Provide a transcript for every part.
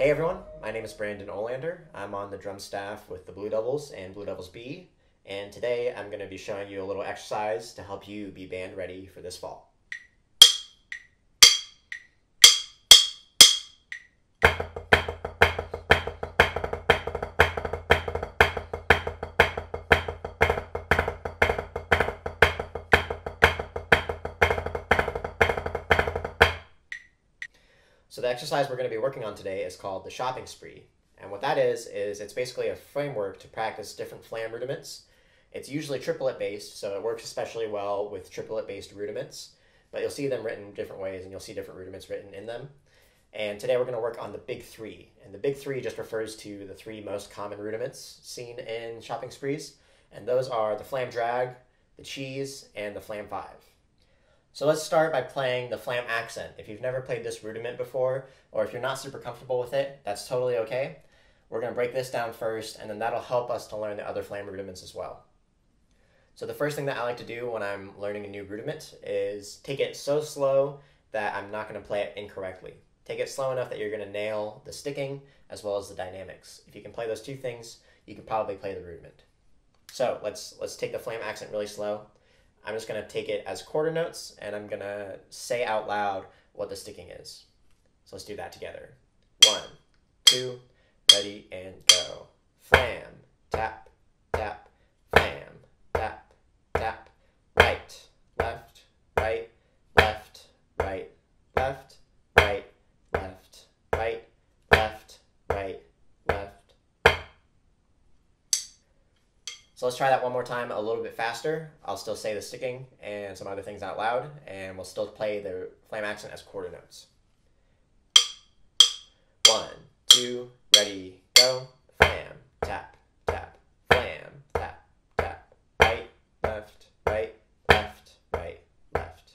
Hey everyone, my name is Brandon Olander. I'm on the drum staff with the Blue Devils and Blue Devils B, and today I'm going to be showing you a little exercise to help you be band ready for this fall. So the exercise we're going to be working on today is called the shopping spree. And what that is, is it's basically a framework to practice different flam rudiments. It's usually triplet based, so it works especially well with triplet based rudiments, but you'll see them written different ways and you'll see different rudiments written in them. And today we're going to work on the big three. And the big three just refers to the three most common rudiments seen in shopping sprees. And those are the flam drag, the cheese, and the flam five. So let's start by playing the flam accent. If you've never played this rudiment before, or if you're not super comfortable with it, that's totally okay. We're to break this down first, and then that'll help us to learn the other flam rudiments as well. So the first thing that I like to do when I'm learning a new rudiment is take it so slow that I'm not to play it incorrectly. Take it slow enough that you're to nail the sticking as well as the dynamics. If you can play those two things, you can probably play the rudiment. So let's let's take the flam accent really slow. I'm just going to take it as quarter notes and I'm going to say out loud what the sticking is. So let's do that together. One, two, ready, and go. Flam, tap, tap, let's try that one more time a little bit faster. I'll still say the sticking and some other things out loud, and we'll still play the flam accent as quarter notes. One, two, ready, go. Flam, tap, tap, flam, tap, tap, right, left, right, left, right, left.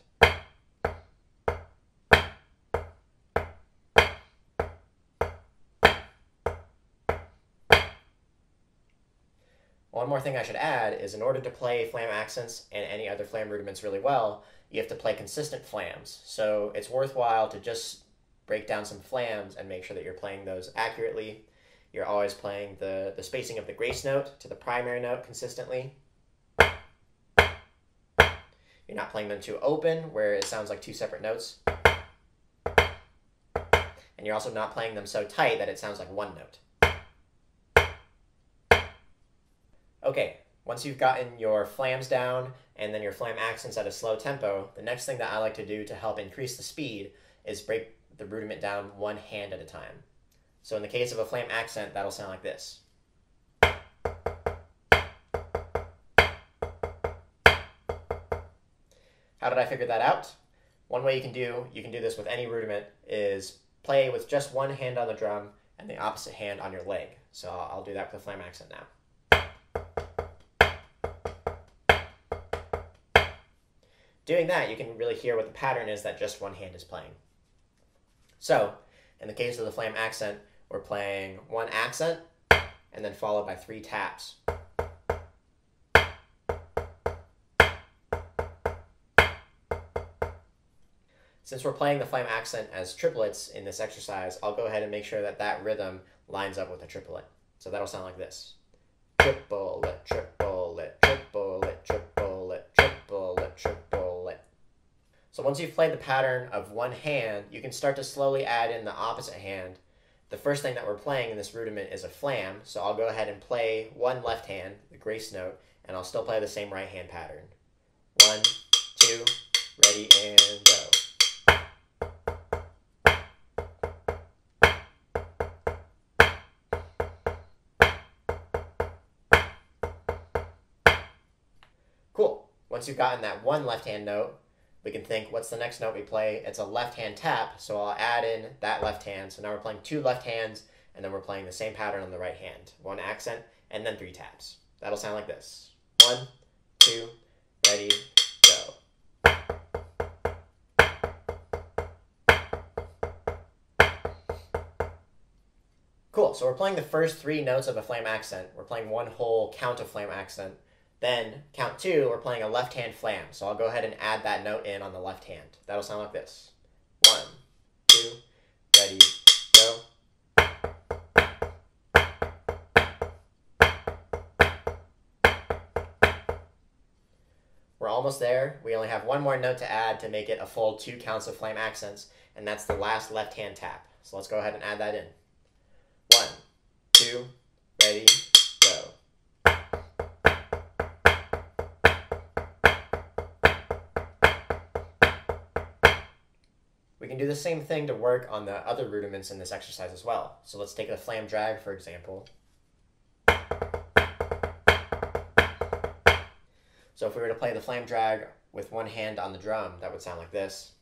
One more thing I should add is in order to play flam accents and any other flam rudiments really well, you have to play consistent flams. So it's worthwhile to just break down some flams and make sure that you're playing those accurately. You're always playing the, the spacing of the grace note to the primary note consistently. You're not playing them too open, where it sounds like two separate notes. And you're also not playing them so tight that it sounds like one note. Okay, once you've gotten your flams down and then your flam accents at a slow tempo, the next thing that I like to do to help increase the speed is break the rudiment down one hand at a time. So in the case of a flam accent, that'll sound like this. How did I figure that out? One way you can do, you can do this with any rudiment, is play with just one hand on the drum and the opposite hand on your leg. So I'll do that with the flam accent now. Doing that, you can really hear what the pattern is that just one hand is playing. So, in the case of the flam accent, we're playing one accent and then followed by three taps. Since we're playing the flam accent as triplets in this exercise, I'll go ahead and make sure that that rhythm lines up with a triplet. So that'll sound like this. Triplet, triplet, So once you've played the pattern of one hand, you can start to slowly add in the opposite hand. The first thing that we're playing in this rudiment is a flam, so I'll go ahead and play one left hand, the grace note, and I'll still play the same right hand pattern. One, two, ready, and go. Cool. Once you've gotten that one left hand note, we can think, what's the next note we play? It's a left hand tap, so I'll add in that left hand. So now we're playing two left hands, and then we're playing the same pattern on the right hand. One accent, and then three taps. That'll sound like this. One, two, ready, go. Cool, so we're playing the first three notes of a flam accent. We're playing one whole count of flam accent. Then count two, we're playing a left hand flam. So I'll go ahead and add that note in on the left hand. That'll sound like this. One, two, ready, go. We're almost there. We only have one more note to add to make it a full two counts of flam accents, and that's the last left hand tap. So let's go ahead and add that in. One, two, ready, can do the same thing to work on the other rudiments in this exercise as well. So let's take a flam drag, for example. So if we were to play the flam drag with one hand on the drum, that would sound like this.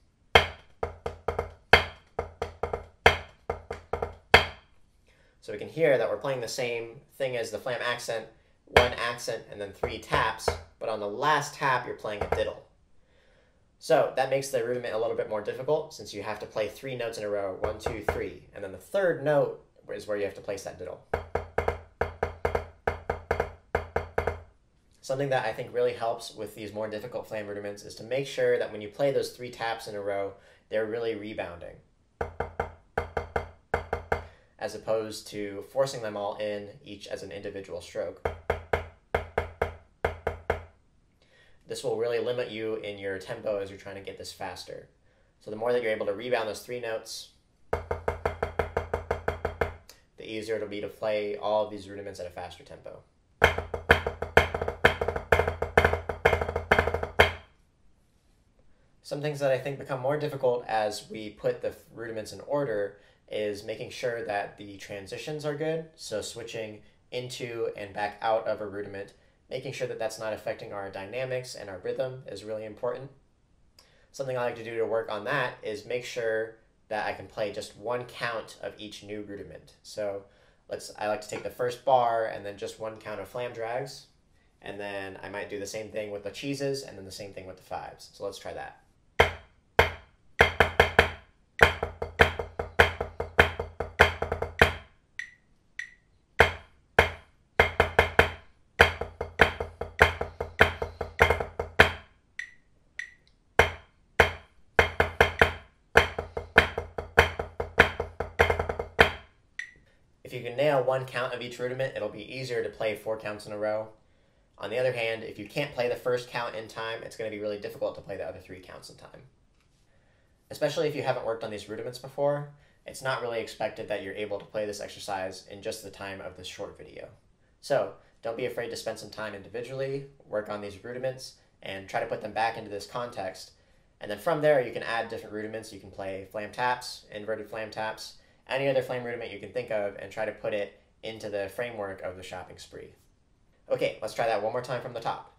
So we can hear that we're playing the same thing as the flam accent, one accent and then three taps, but on the last tap you're playing a diddle. So that makes the rudiment a little bit more difficult since you have to play three notes in a row, one, two, three, and then the third note is where you have to place that diddle. Something that I think really helps with these more difficult flam rudiments is to make sure that when you play those three taps in a row, they're really rebounding. As opposed to forcing them all in, each as an individual stroke. This will really limit you in your tempo as you're trying to get this faster. So the more that you're able to rebound those three notes, the easier it'll be to play all of these rudiments at a faster tempo. Some things that I think become more difficult as we put the rudiments in order is making sure that the transitions are good. So switching into and back out of a rudiment, making sure that that's not affecting our dynamics and our rhythm is really important. Something I like to do to work on that is make sure that I can play just one count of each new rudiment. So let's I like to take the first bar and then just one count of flam drags. And then I might do the same thing with the cheeses and then the same thing with the fives. So let's try that. If you can nail one count of each rudiment, it'll be easier to play four counts in a row. On the other hand, if you can't play the first count in time, it's going to be really difficult to play the other three counts in time. Especially if you haven't worked on these rudiments before, it's not really expected that you're able to play this exercise in just the time of this short video. So, don't be afraid to spend some time individually, work on these rudiments, and try to put them back into this context. And then from there, you can add different rudiments. You can play flam taps, inverted flam taps, any other flam rudiment you can think of and try to put it into the framework of the shopping spree. Okay, let's try that one more time from the top.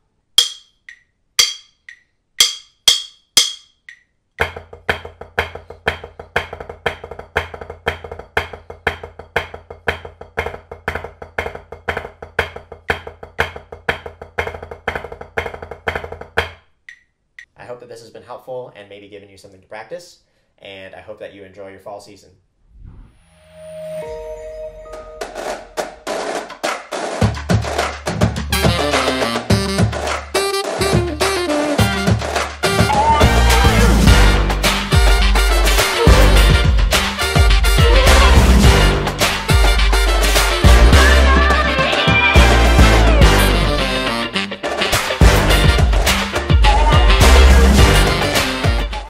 I hope that this has been helpful and maybe given you something to practice, and I hope that you enjoy your fall season.